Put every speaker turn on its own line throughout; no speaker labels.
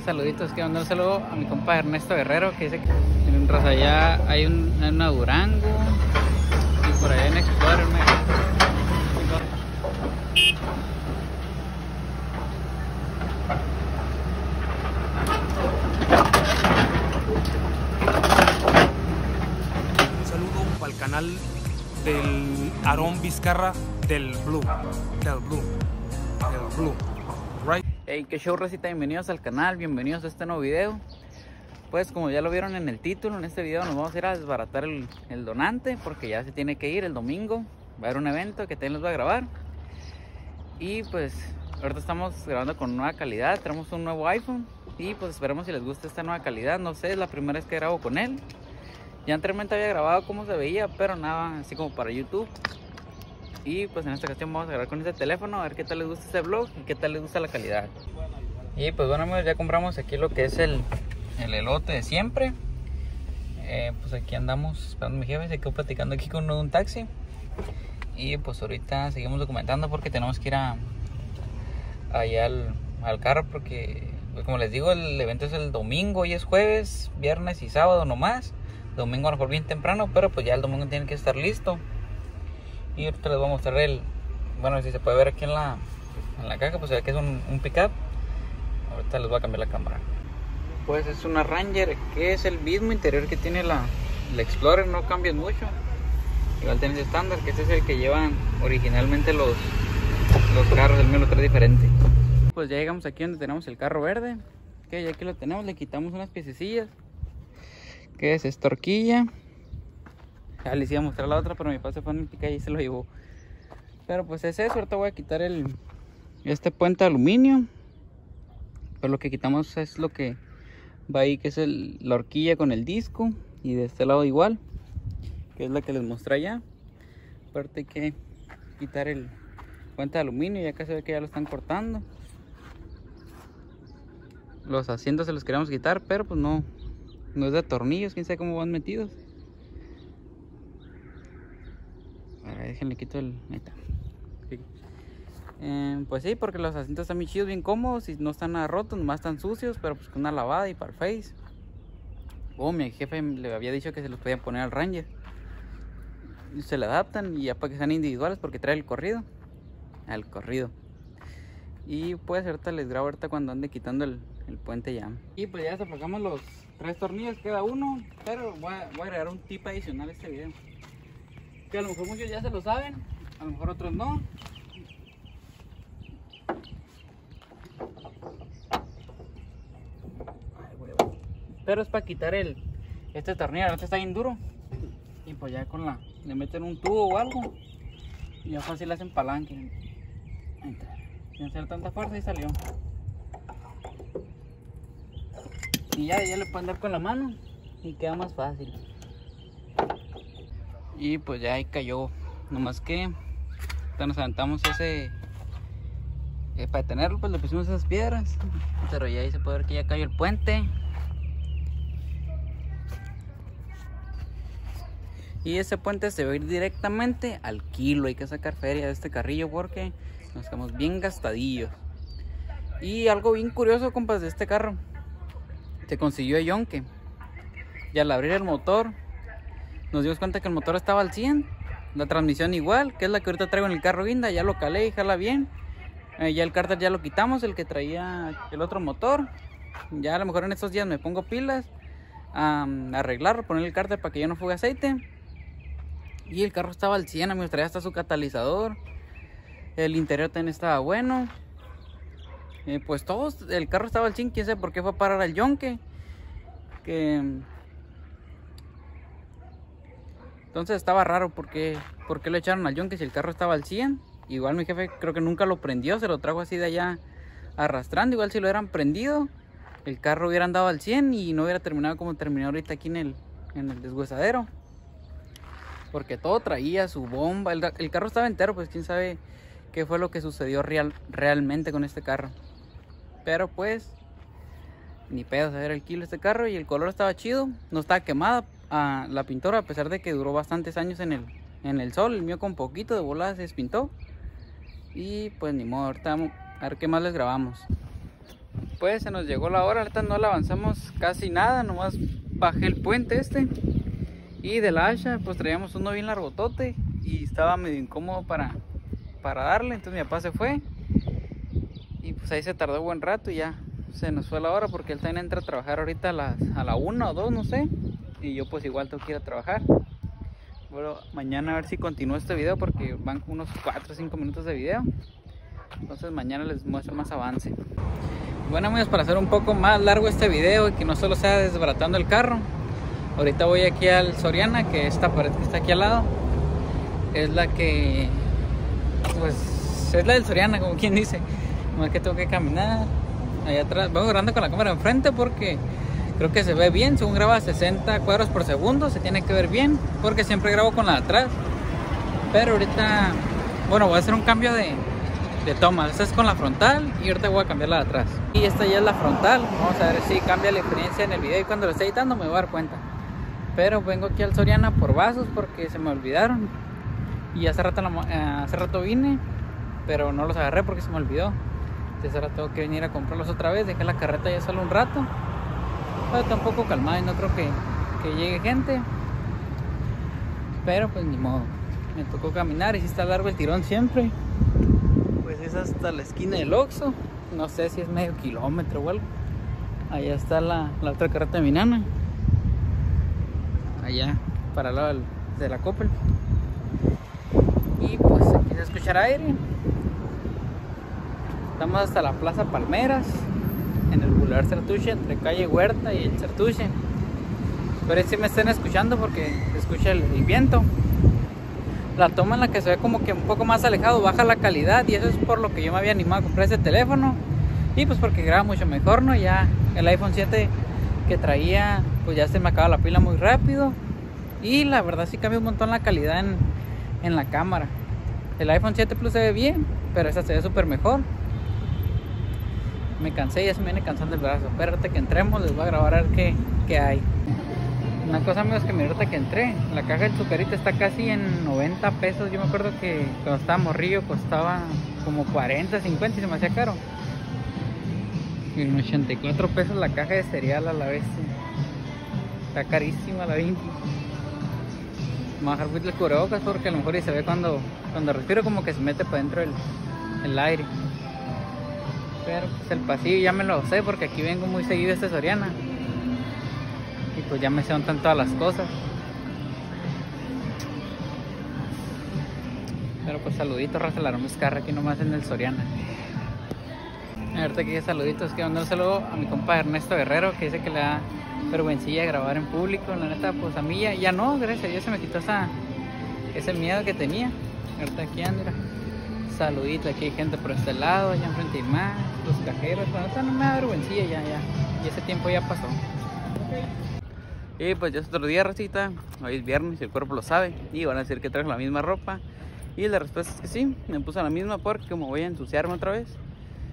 saluditos. Quiero mandar un saludo a mi compa Ernesto Guerrero que dice que en raza allá hay un, una Durango y por allá en Explorer.
Un saludo para el canal del Aarón Vizcarra del Blue. Del Blue. Del Blue.
Hey, qué show recita, bienvenidos al canal, bienvenidos a este nuevo video. Pues como ya lo vieron en el título, en este video nos vamos a ir a desbaratar el, donante porque ya se tiene que ir el domingo. Va a haber un evento que también los va a grabar. Y pues ahorita estamos grabando con nueva calidad, tenemos un nuevo iPhone y pues esperemos si les gusta esta nueva calidad. No sé, es la primera vez que grabo con él. Ya anteriormente había grabado cómo se veía, pero nada así como para YouTube. Y pues en esta ocasión vamos a grabar con este teléfono a ver qué tal les gusta este vlog y qué tal les gusta la calidad. Y pues bueno amigos, ya compramos aquí lo que es el, el elote de siempre. Eh, pues aquí andamos esperando a mi jefe, se quedó platicando aquí con un taxi. Y pues ahorita seguimos documentando porque tenemos que ir a, allá al, al carro porque pues, como les digo el evento es el domingo y es jueves, viernes y sábado nomás. Domingo a lo mejor bien temprano, pero pues ya el domingo tiene que estar listo. Y ahorita les voy a mostrar el, bueno si se puede ver aquí en la, en la caja, pues se ve que es un, un pickup. Ahorita les voy a cambiar la cámara. Pues es una Ranger que es el mismo interior que tiene la, la Explorer, no cambia mucho. Igual tenés estándar, que este es el que llevan originalmente los, los carros, el mío lo trae diferente. Pues ya llegamos aquí donde tenemos el carro verde. Que ya que lo tenemos, le quitamos unas piececillas. Que es esta horquilla. Ya les iba a mostrar la otra, pero mi papá se fue en pica y se lo llevó. Pero pues es eso, ahorita voy a quitar el este puente de aluminio. Pero lo que quitamos es lo que va ahí, que es la horquilla con el disco. Y de este lado igual, que es la que les mostré allá. Aparte hay que quitar el puente de aluminio, ya casi ve que ya lo están cortando. Los asientos se los queremos quitar, pero pues no, no es de tornillos, quién sabe cómo van metidos. A ver, déjenle quito el. Sí. Eh, pues sí, porque los asientos están muy chidos, bien cómodos y no están nada rotos, nomás están sucios, pero pues con una lavada y para el face. Oh, mi jefe le había dicho que se los podían poner al Ranger. Se le adaptan y ya para que sean individuales porque trae el corrido. Al corrido. Y pues ahorita les grabo ahorita cuando ande quitando el, puente ya. Y pues ya desapagamos los tres tornillos, queda uno, pero voy a, voy a agregar un tip adicional a este video. Que a lo mejor muchos ya se lo saben, a lo mejor otros no. Pero es para quitar el este tornillo, este está bien duro. Y pues ya con la le meten un tubo o algo y ya fácil hacen palanque. Sin hacer tanta fuerza y salió. Y ya, ya le pueden dar con la mano y queda más fácil. Y pues ya ahí cayó. Nomás que ahorita nos aventamos ese. eh, para detenerlo, pues le pusimos esas piedras. Pero ya ahí se puede ver que ya cayó el puente. Y ese puente se va a ir directamente al kilo. Hay que sacar feria de este carrillo porque nos quedamos bien gastadillos. Y algo bien curioso, compas, de este carro. Se consiguió el yonke. Y al abrir el motor, nos dimos cuenta que el motor estaba al 100. La transmisión igual, que es la que ahorita traigo en el carro guinda. Ya lo calé y jala bien. Eh, ya el cárter ya lo quitamos, el que traía el otro motor. Ya a lo mejor en estos días me pongo pilas a arreglarlo, poner el cárter para que ya no fugue aceite. Y el carro estaba al 100, amigos, traía hasta su catalizador. El interior también estaba bueno. Eh, pues todos, el carro estaba al 100, quién sabe por qué fue a parar al yonque. Que... Entonces estaba raro porque, por qué lo echaron al yonque si el carro estaba al 100. Igual mi jefe creo que nunca lo prendió, se lo trajo así de allá arrastrando. Igual si lo hubieran prendido, el carro hubiera andado al 100 y no hubiera terminado como terminó ahorita aquí en el, en el deshuesadero. Porque todo traía su bomba. El, carro estaba entero, pues quién sabe qué fue lo que sucedió real, realmente con este carro. Pero pues, ni pedo saber el kilo este carro y el color estaba chido. No estaba quemada ah, la pintura, a pesar de que duró bastantes años en el, en el sol. El mío con poquito de volada se despintó. Y pues ni modo, ahorita a ver qué más les grabamos. pues se nos llegó la hora, ahorita no la avanzamos casi nada, nomás bajé el puente este y de la hacha pues traíamos uno bien largotote y estaba medio incómodo para, para darle, entonces mi papá se fue y pues ahí se tardó buen rato y ya se nos fue la hora porque él también entra a trabajar ahorita a, a la una o dos, no sé, y yo pues igual tengo que ir a trabajar. Bueno, mañana a ver si continúo este video porque van unos 4 o 5 minutos de video. Entonces mañana les muestro más avance. Bueno amigos, para hacer un poco más largo este video y que no solo sea desbaratando el carro. Ahorita voy aquí al Soriana, que esta pared que está aquí al lado es la que pues es la del Soriana, como quien dice. No es que tengo que caminar allá atrás. Vengo grabando con la cámara enfrente porque creo que se ve bien. Según graba 60 cuadros por segundo, se tiene que ver bien porque siempre grabo con la de atrás. Pero ahorita, bueno, voy a hacer un cambio de, de toma. Esta es con la frontal y ahorita voy a cambiar la de atrás. Y esta ya es la frontal. Vamos a ver si cambia la experiencia en el video y cuando lo esté editando me voy a dar cuenta. Pero vengo aquí al Soriana por vasos porque se me olvidaron. Y hace rato, eh, hace rato vine, pero no los agarré porque se me olvidó. Entonces ahora tengo que venir a comprarlos otra vez. Dejé la carreta ya solo un rato. Pero tampoco calmada y no creo que, que llegue gente. Pero pues ni modo. Me tocó caminar y si está largo el tirón siempre. Pues es hasta la esquina del Oxxo. No sé si es medio kilómetro o algo. Allá está la, la otra carreta de mi nana. Allá, para el lado de la Coppel. Y pues aquí se escuchar aire. Estamos hasta la Plaza Palmeras, en el Boulevard Certuche, entre calle Huerta y el Certuche. Pero si me estén escuchando porque escucha el, viento. La toma en la que se ve como que un poco más alejado baja la calidad y eso es por lo que yo me había animado a comprar ese teléfono. Y pues porque graba mucho mejor, ¿no? Ya el iPhone 7 que traía, pues ya se me acaba la pila muy rápido. Y la verdad sí cambia un montón la calidad en, en la cámara. El iPhone 7 Plus se ve bien, pero esta se ve súper mejor. Me cansé ya se me viene cansando el brazo. Espérate que entremos, les voy a grabar a ver qué, qué hay. Una cosa amigos que me ahorita que entré, la caja de sucarita está casi en 90 pesos. Yo me acuerdo que cuando estaba morrillo costaba como 40, 50 y se me hacía caro. Y en 84 pesos la caja de cereal a la vez. Está carísima la 20. Vamos a dejar el cubrebocas porque a lo mejor y se ve cuando, cuando respiro como que se mete para adentro el, el aire. Pero pues el pasillo ya me lo sé porque aquí vengo muy seguido este Soriana. Y pues ya me sé dónde todas las cosas. Pero pues saluditos, raza la Vizcarra aquí nomás en el Soriana. Ahorita aquí saluditos, que mandar un saludo a mi compa Ernesto Guerrero que dice que le da vergüencilla grabar en público. La neta, pues a mí ya, ya no, gracias a Dios se me quitó esa, ese miedo que tenía. Ahorita aquí anda. Saludito, aquí hay gente por este lado, allá enfrente hay más, los cajeros, bueno, o sea, no me da vergüencilla ya, ya. Y ese tiempo ya pasó. Y pues ya es otro día, racita. Hoy es viernes el cuerpo lo sabe. Y van a decir que traigo la misma ropa. Y la respuesta es que sí, me puse la misma porque como voy a ensuciarme otra vez.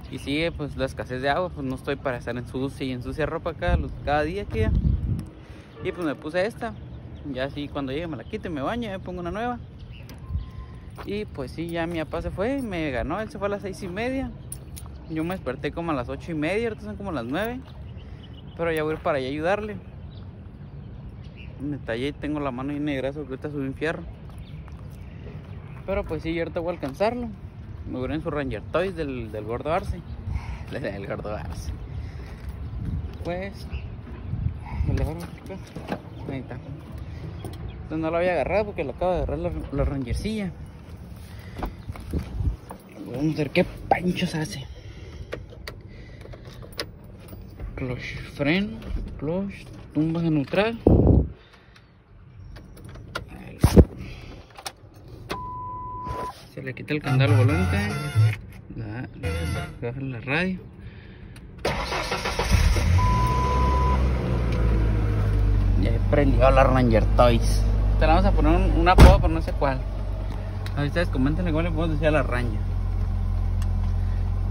Y sigue pues la escasez de agua, pues no estoy para estar en sucia y ensuciar ropa cada, cada día que. Y pues me puse esta. Ya así cuando llegue me la quito me baño, me pongo una nueva. Y pues sí, ya mi papá se fue, me ganó, él se fue a las seis y media. Yo me desperté como a las ocho y media, ahorita son como las nueve. Pero ya voy a ir para allá a ayudarle. Me tallé y tengo la mano llena de grasa porque ahorita subí un fierro. Pero pues sí, yo ahorita voy a alcanzarlo. Me voy en su Ranger Toys del, del gordo Arce. Del gordo Arce. Pues. Ahí está. Entonces no lo había agarrado porque lo acabo de agarrar la, la rangercilla. Vamos a ver qué panchos hace. Clutch freno, clutch, tumbas de neutral. Se le quita el candado al volante. La, baja la radio. Ya he prendido la Ranger Toys. Te la vamos a poner un, un apodo, pero no sé cuál. A ustedes comenten igual le podemos decir a la Ranger.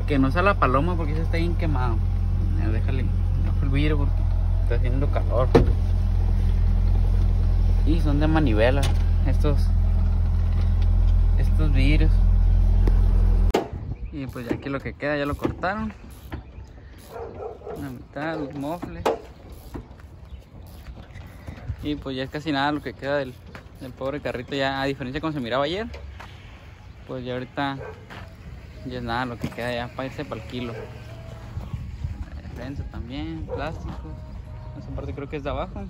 Que no sea la paloma porque se está bien quemado. Ya, déjale, el vidrio porque está haciendo calor. Y son de manivela estos estos vidrios. Y pues ya aquí lo que queda ya lo cortaron. La mitad, los mofles. Y pues ya es casi nada lo que queda del, del pobre carrito ya, a diferencia de como se miraba ayer. Pues ya ahorita ya es nada lo que queda ya para irse para el kilo. Defensa también, plástico. Esa parte creo que es de abajo.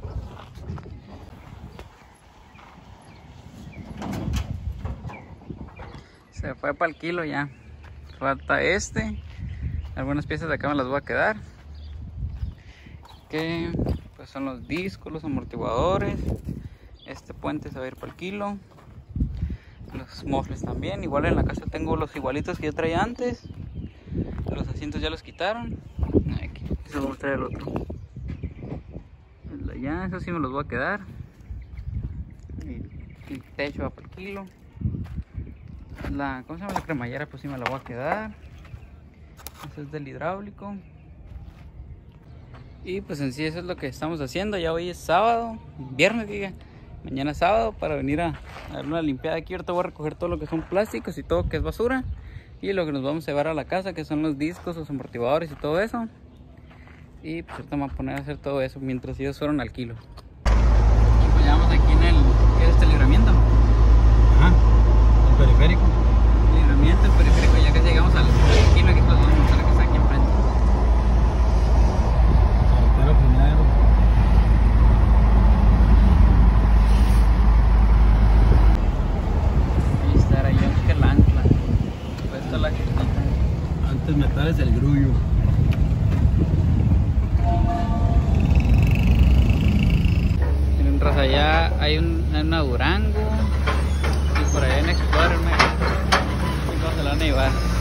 Se fue para el kilo ya. Falta este. Algunas piezas de acá me las voy a quedar. Que pues son los discos, los amortiguadores. Este puente se va a ir para el kilo. Los mofles también. Igual en la casa tengo los igualitos que yo traía antes. Los asientos ya los quitaron. Aquí se va a mostrar el otro. El allá, eso sí me los voy a quedar. Y el techo va el kilo. La, ¿cómo se llama? La cremallera pues sí me la voy a quedar. Eso es del hidráulico. Y pues en sí eso es lo que estamos haciendo. Ya hoy es sábado, viernes diga. Mañana sábado para venir a, a dar una limpiada aquí. Ahorita voy a recoger todo lo que son plásticos y todo que es basura. Y lo que nos vamos a llevar a la casa que son los discos, los amortiguadores y todo eso. Y pues ahorita me voy a poner a hacer todo eso mientras ellos fueron al kilo. Y pues ya vamos aquí en el... ¿Qué es este libramiento?
Ajá. El periférico.
Libramiento, el periférico, ya casi llegamos al al kilo aquí pues vamos a mostrar que está aquí enfrente.
Carretero primero.
Ahí está Rayón que el ancla. Pues está la quitita.
Antes metales el grullo.
Miren, hay un, una Durango y por allá en Explorer, me se la van a llevar.